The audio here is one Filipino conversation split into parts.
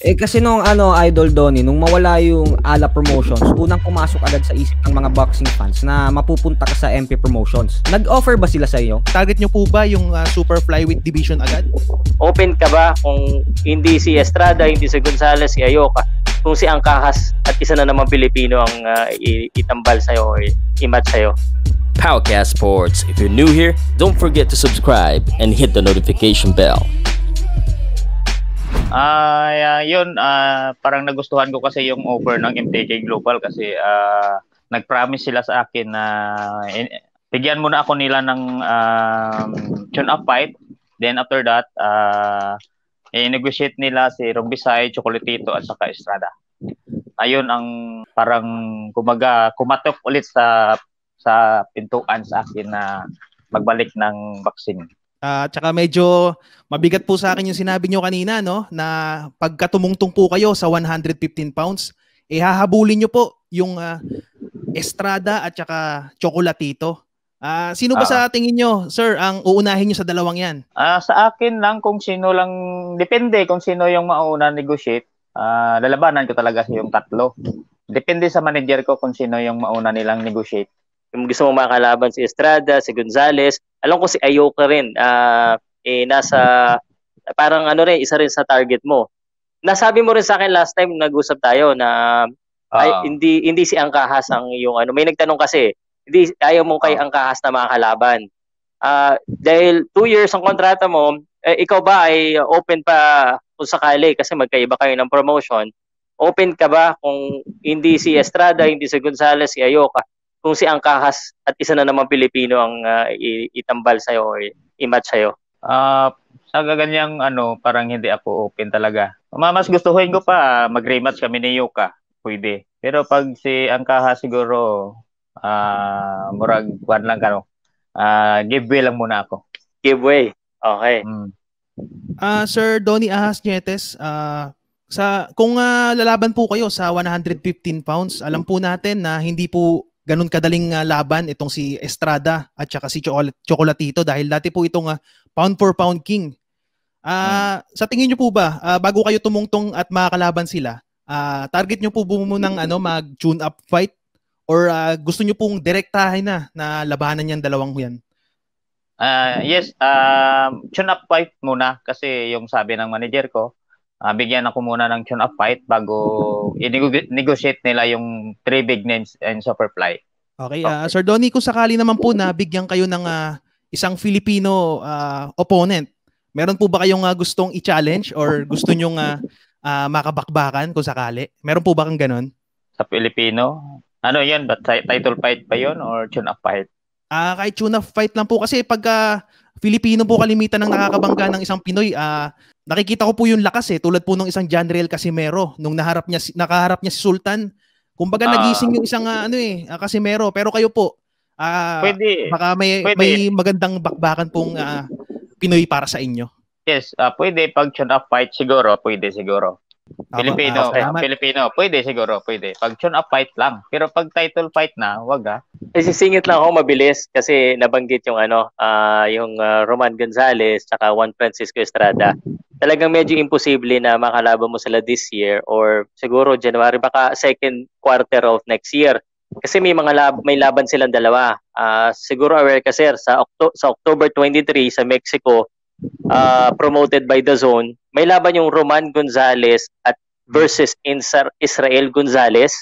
Eh kasi nung ano Idol Donny, nung mawala yung Ala Promotions, unang pumasok agad sa isip ng mga boxing fans na mapupunta ka sa MP Promotions. Nag-offer ba sila sa iyo? Target nyo po ba yung uh, Super Flyweight Division agad? Open ka ba kung hindi si Estrada, hindi si Gonzales, si Ayoka, kung si Angkahas at isa na naman Pilipino ang uh, itambal sa'yo o i-match sa'yo? Powercast Sports. If you're new here, don't forget to subscribe and hit the notification bell. Ah, uh, yun, uh, parang nagustuhan ko kasi yung offer ng MTK Global kasi uh, nag-promise sila sa akin na uh, bigyan muna ako nila ng um, tune-up fight. Then after that, uh, i-negotiate nila si Rombisay, Chocolatito at saka Estrada. Ayun ang parang kumaga kumatok ulit sa sa pintuan sa akin na magbalik ng vaccine. Uh, tsaka medyo mabigat po sa akin yung sinabi nyo kanina, no? Na pagka tumungtong po kayo sa 115 pounds, eh hahabulin nyo po yung uh, Estrada at tsaka Chocolatito. Uh, sino ba uh, sa tingin nyo, sir, ang uunahin nyo sa dalawang yan? Uh, sa akin lang kung sino lang, depende kung sino yung mauna negotiate. Uh, lalabanan ko talaga yung tatlo. Depende sa manager ko kung sino yung mauna nilang negotiate. Yung gusto mo makalaban si Estrada, si Gonzales, alam ko si Ayoka rin, uh, eh, nasa, parang ano rin, isa rin sa target mo. Nasabi mo rin sa akin last time nag-usap tayo na uh, ay, hindi hindi si Angkahas ang yung ano. May nagtanong kasi, hindi ayaw mo kay uh, Angkahas na makakalaban. Uh, dahil two years ang kontrata mo, eh, ikaw ba ay open pa kung sakali kasi magkaiba kayo ng promotion, open ka ba kung hindi si Estrada, hindi si Gonzales, si Ayoka, kung si Angkahas at isa na naman Pilipino ang uh, itambal sa'yo o i-match sa'yo? Uh, sa ganyang ano, parang hindi ako open talaga. Mas gustuhin ko pa mag-rematch kami ni Yuka. Pwede. Pero pag si Angkahas siguro uh, murag kwan lang kano. Uh, giveaway lang muna ako. Giveaway. Okay. Mm. Uh, Sir Donny Ahas Nietes, uh, sa kung uh, lalaban po kayo sa 115 pounds, alam po natin na hindi po ganun kadaling uh, laban itong si Estrada at saka si Chocolatito dahil dati po itong uh, pound for pound king. Uh, hmm. Sa tingin niyo po ba, uh, bago kayo tumungtong at makakalaban sila, uh, target niyo po mo ng ano, mag-tune up fight or uh, gusto niyo pong direktahin na na labanan yan dalawang yan? Uh, yes, uh, tune up fight muna kasi yung sabi ng manager ko, uh, bigyan ako muna ng tune up fight bago i-negotiate nila yung three big names and Superfly. Okay, uh, Sir Donny, kung sakali naman po na bigyan kayo ng uh, isang Filipino uh, opponent, meron po ba kayong uh, gustong i-challenge or gusto nyong uh, uh, makabakbakan kung sakali? Meron po ba kang ganun? Sa Filipino? Ano yan? But title fight pa yon or tune up fight? Ah, uh, kahit tune up fight lang po kasi pagka Filipino po kalimitan ng nakakabangga ng isang Pinoy, ah uh, nakikita ko po yung lakas eh tulad po ng isang John Real Casimero nung naharap niya nakaharap niya si Sultan. Kumbaga uh, nagising yung isang uh, ano eh uh, Casimero pero kayo po uh, pwede, baka may pwede. may magandang bakbakan pong uh, Pinoy para sa inyo. Yes, uh, pwede pag tune up fight siguro, pwede siguro. Filipino, okay. Filipino, pwede siguro, pwede. Pag tune up fight lang. Pero pag title fight na, wag ah. Eh, sisingit lang ako mabilis kasi nabanggit yung ano, uh, yung uh, Roman Gonzalez tsaka Juan Francisco Estrada talagang medyo imposible na makalaban mo sila this year or siguro January baka second quarter of next year. Kasi may mga lab, may laban silang dalawa. Uh, siguro aware ka sir sa Octo- sa October 23 sa Mexico uh, promoted by the zone, may laban yung Roman Gonzalez at versus Insar Israel Gonzalez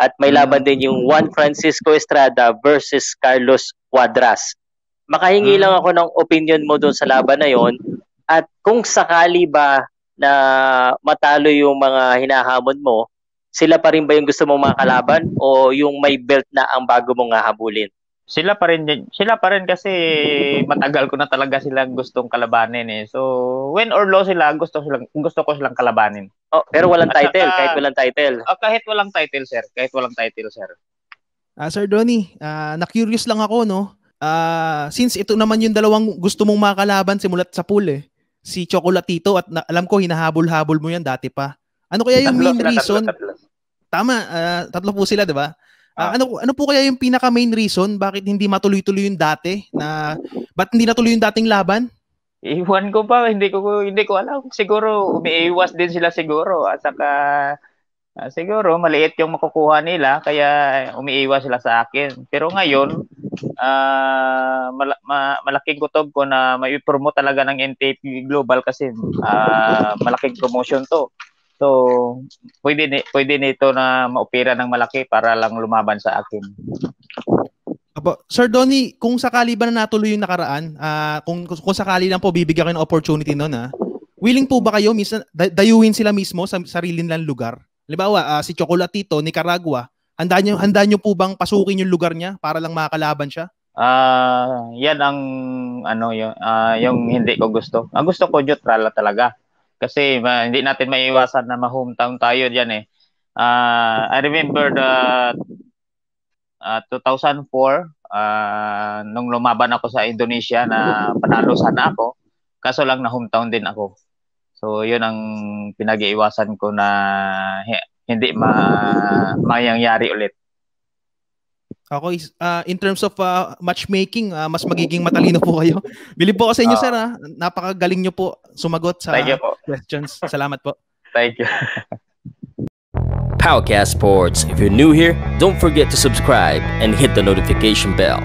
at may laban din yung Juan Francisco Estrada versus Carlos Cuadras. Makahingi lang ako ng opinion mo doon sa laban na yon at kung sakali ba na matalo yung mga hinahamon mo, sila pa rin ba yung gusto mong makalaban o yung may belt na ang bago mong hahabulin? Sila pa rin sila pa rin kasi matagal ko na talaga silang gustong kalabanin eh. So, win or loss sila, gusto silang gusto ko silang kalabanin. Oh, pero walang At title, saka, kahit walang title. Oh, kahit walang title, sir. Kahit walang title, sir. Ah, uh, Sir Donny, uh, na-curious lang ako, no? Uh, since ito naman yung dalawang gusto mong makalaban simulat sa pool eh si Chocolatito at na, alam ko hinahabol-habol mo yan dati pa. Ano kaya yung tatlo, main reason? Tatlo, tatlo. Tama, uh, tatlo po sila, 'di ba? Uh, ano ano po kaya yung pinaka main reason bakit hindi matuloy-tuloy yung dati na bakit hindi natuloy yung dating laban? Iwan ko pa, hindi ko hindi ko alam. Siguro umiiwas din sila siguro at saka uh, siguro maliit yung makukuha nila kaya umiiwas sila sa akin. Pero ngayon, uh, mal- ma- malaking kutob ko na may promote talaga ng NTP Global kasi uh, malaking promotion to. So, pwede, ni, pwede nito na maopera ng malaki para lang lumaban sa akin. Apo, Sir Donny, kung sakali ba na natuloy yung nakaraan, uh, kung, kung sakali lang po bibigyan kayo ng opportunity noon, ha, willing po ba kayo minsan dayuhin sila mismo sa sarili nilang lugar? Halimbawa, uh, si Chocolatito, Nicaragua, handa niyo handa niyo po bang pasukin yung lugar niya para lang makakalaban siya? Ah, uh, yan ang ano yung uh, yung hindi ko gusto. Ang gusto ko neutral talaga. Kasi ma, hindi natin maiiwasan na ma-hometown tayo diyan eh. Uh, I remember the uh, 2004 uh, nung lumaban ako sa Indonesia na panalo sana ako kaso lang na hometown din ako so yun ang pinag-iiwasan ko na hindi ma mayangyari ulit. Ako uh, in terms of uh, matchmaking uh, mas magiging matalino po kayo. Bilib po ako sa inyo uh, sir ha? napakagaling nyo po sumagot sa questions. Salamat po. Thank you. Powercast Sports. If you're new here, don't forget to subscribe and hit the notification bell.